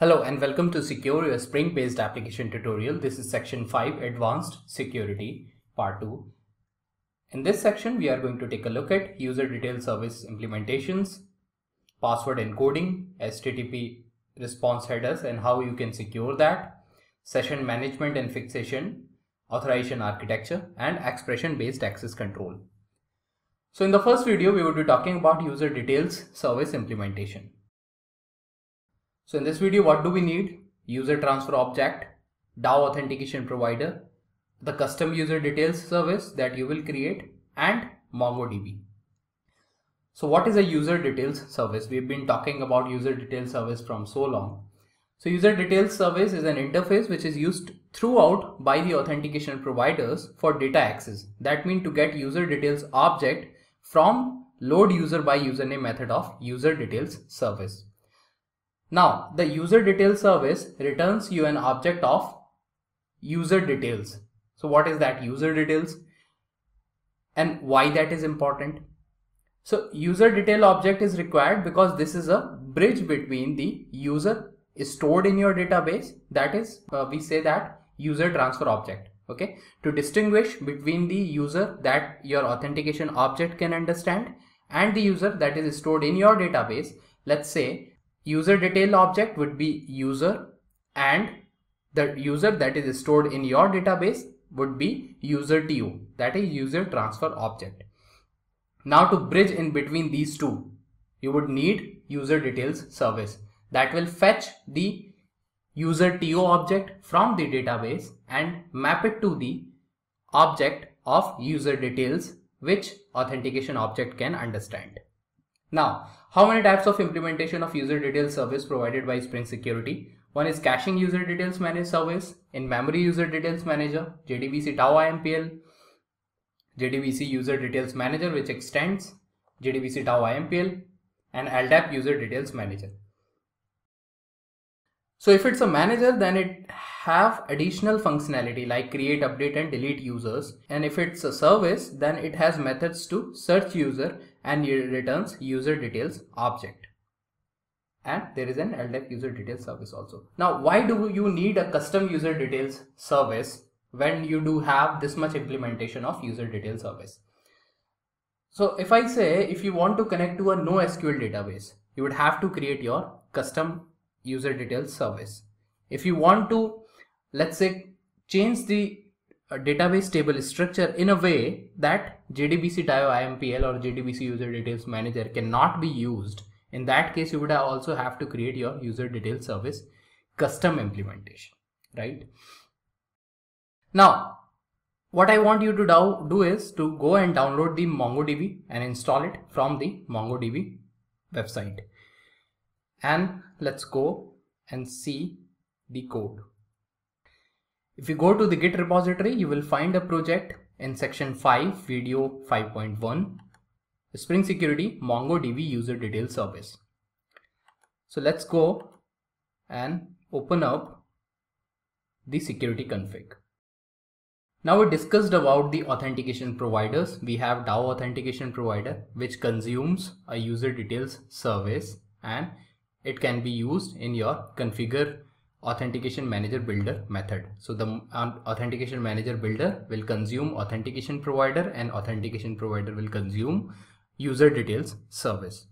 Hello and welcome to Secure your Spring based application tutorial. This is section 5 Advanced Security part 2. In this section we are going to take a look at user detail service implementations, password encoding, HTTP response headers and how you can secure that, session management and fixation, authorization architecture and expression based access control. So in the first video we will be talking about user details service implementation. So in this video, what do we need? User transfer object, DAO authentication provider, the custom user details service that you will create and MongoDB. So what is a user details service? We've been talking about user details service from so long. So user details service is an interface which is used throughout by the authentication providers for data access. That means to get user details object from load user by username method of user details service. Now the user details service returns you an object of user details. So what is that user details and why that is important? So user detail object is required because this is a bridge between the user stored in your database that is uh, we say that user transfer object okay to distinguish between the user that your authentication object can understand and the user that is stored in your database let's say user detail object would be user and the user that is stored in your database would be user TO that is user transfer object. Now to bridge in between these two you would need user details service that will fetch the user TO object from the database and map it to the object of user details which authentication object can understand. Now, how many types of implementation of user details service provided by Spring Security? One is caching user details managed service, in-memory user details manager, JDBC DAO IMPL, JDBC user details manager which extends JDBC DAO IMPL and LDAP user details manager. So if it's a manager, then it have additional functionality like create, update and delete users. And if it's a service, then it has methods to search user and it returns user details object. And there is an LDAP user details service also. Now, why do you need a custom user details service when you do have this much implementation of user details service? So if I say, if you want to connect to a NoSQL database, you would have to create your custom user details service. If you want to, let's say, change the uh, database table structure in a way that JDBC DAO IMPL or JDBC user details manager cannot be used. In that case, you would also have to create your user details service custom implementation, right? Now, what I want you to do, do is to go and download the MongoDB and install it from the MongoDB website and let's go and see the code. If you go to the git repository, you will find a project in section 5 video 5.1 Spring Security MongoDB user detail service. So let's go and open up the security config. Now we discussed about the authentication providers. We have DAO authentication provider which consumes a user details service and it can be used in your configure authentication manager builder method. So the um, authentication manager builder will consume authentication provider and authentication provider will consume user details service.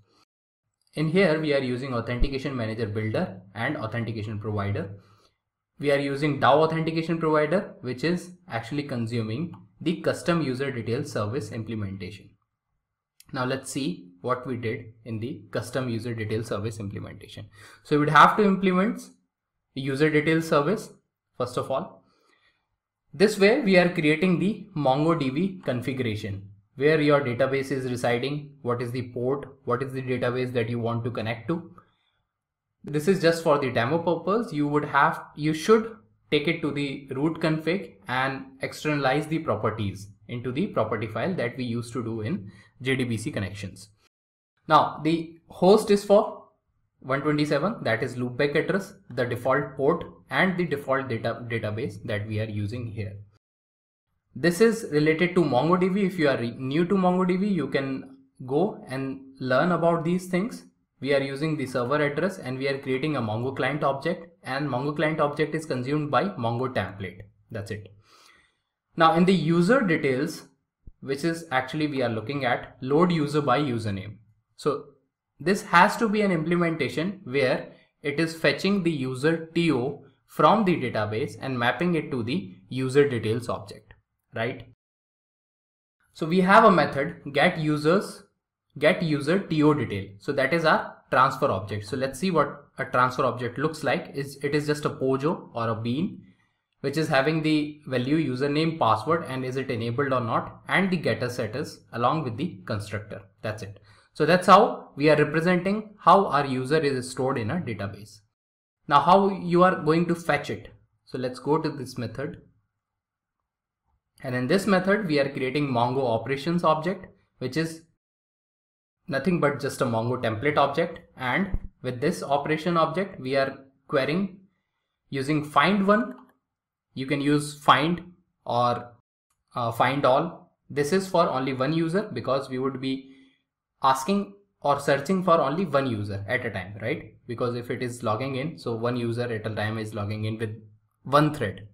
In here we are using authentication manager builder and authentication provider. We are using DAO authentication provider which is actually consuming the custom user details service implementation. Now let's see what we did in the custom user detail service implementation. So we would have to implement user detail service first of all. This way we are creating the MongoDB configuration where your database is residing, what is the port, what is the database that you want to connect to. This is just for the demo purpose. You would have, you should take it to the root config and externalize the properties into the property file that we used to do in JDBC connections. Now the host is for 127 that is loopback address, the default port and the default data database that we are using here. This is related to MongoDB. If you are new to MongoDB, you can go and learn about these things we are using the server address and we are creating a Mongo client object and Mongo client object is consumed by Mongo template. That's it. Now in the user details, which is actually we are looking at load user by username. So this has to be an implementation where it is fetching the user TO from the database and mapping it to the user details object, right? So we have a method get users get user TO detail. So that is our transfer object. So let's see what a transfer object looks like. Is It is just a POJO or a bean which is having the value username password and is it enabled or not and the getter status along with the constructor. That's it. So that's how we are representing how our user is stored in a database. Now how you are going to fetch it. So let's go to this method. And in this method, we are creating Mongo operations object, which is nothing but just a Mongo template object. And with this operation object, we are querying using find one. You can use find or uh, find all. This is for only one user because we would be asking or searching for only one user at a time, right? Because if it is logging in, so one user at a time is logging in with one thread.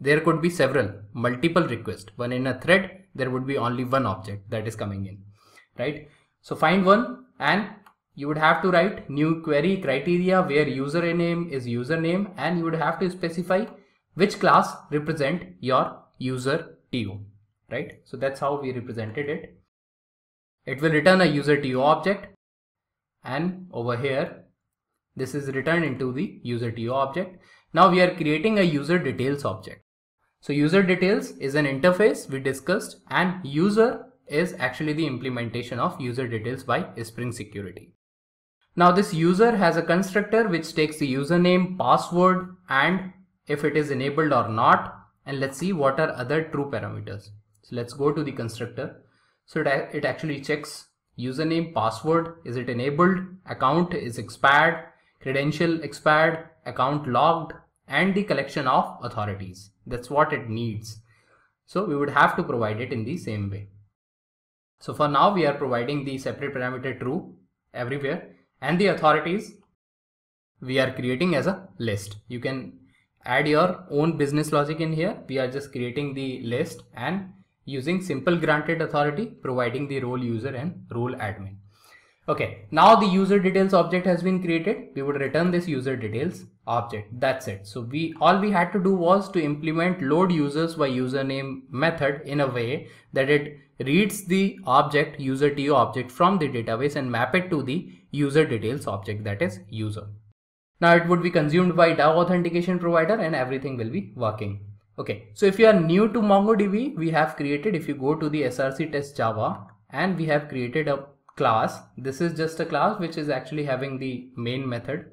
There could be several, multiple requests. One in a thread, there would be only one object that is coming in right? So find one and you would have to write new query criteria where username is username and you would have to specify which class represent your user TO, right? So that's how we represented it. It will return a user TO you object and over here this is returned into the user TO you object. Now we are creating a user details object. So user details is an interface we discussed and user is actually the implementation of user details by Spring Security. Now this user has a constructor which takes the username, password and if it is enabled or not and let's see what are other true parameters. So let's go to the constructor. So it it actually checks username, password, is it enabled, account is expired, credential expired, account logged and the collection of authorities. That's what it needs. So we would have to provide it in the same way. So for now we are providing the separate parameter true everywhere and the authorities we are creating as a list. You can add your own business logic in here. We are just creating the list and using simple granted authority providing the role user and role admin. Okay, now the user details object has been created. We would return this user details object. That's it. So we all we had to do was to implement load users by username method in a way that it reads the object user to object from the database and map it to the user details object that is user. Now it would be consumed by DAO authentication provider and everything will be working. Okay, so if you are new to MongoDB, we have created, if you go to the src test Java and we have created a class. This is just a class which is actually having the main method.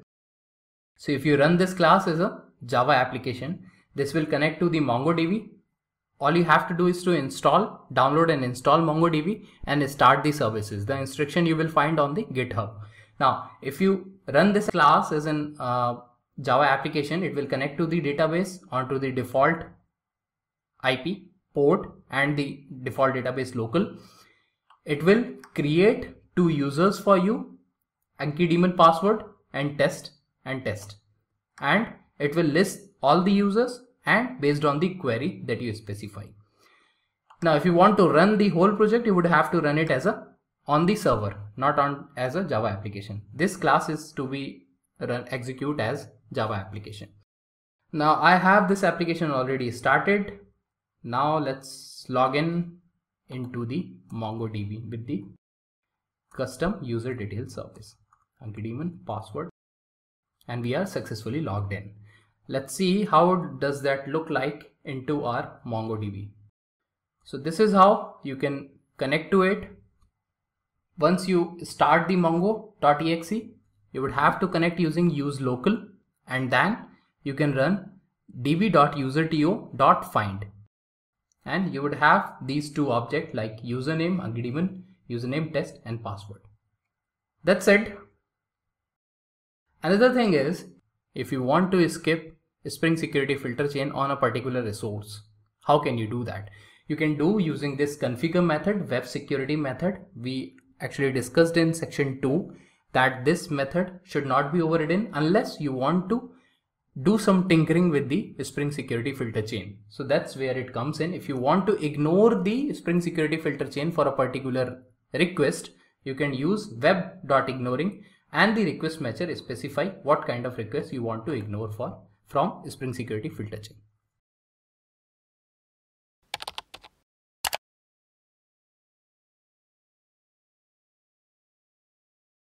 So if you run this class as a Java application, this will connect to the MongoDB all you have to do is to install, download and install MongoDB and start the services. The instruction you will find on the GitHub. Now, if you run this class as an uh, Java application, it will connect to the database onto the default IP port and the default database local. It will create two users for you, Anki daemon password and test and test. And it will list all the users and based on the query that you specify. Now, if you want to run the whole project, you would have to run it as a on the server, not on as a Java application. This class is to be run execute as Java application. Now I have this application already started. Now let's log in into the MongoDB with the custom user details service. Anki daemon password and we are successfully logged in. Let's see how does that look like into our MongoDB. So this is how you can connect to it. Once you start the mongo.exe, you would have to connect using use local and then you can run db.userto.find and you would have these two objects like username, agreement, username test and password. That's it. Another thing is if you want to skip Spring Security filter chain on a particular resource. How can you do that? You can do using this configure method, web security method. We actually discussed in section 2 that this method should not be overridden unless you want to do some tinkering with the Spring Security filter chain. So that's where it comes in. If you want to ignore the Spring Security filter chain for a particular request, you can use web.ignoring and the request matcher specify what kind of request you want to ignore for from Spring Security filter chain.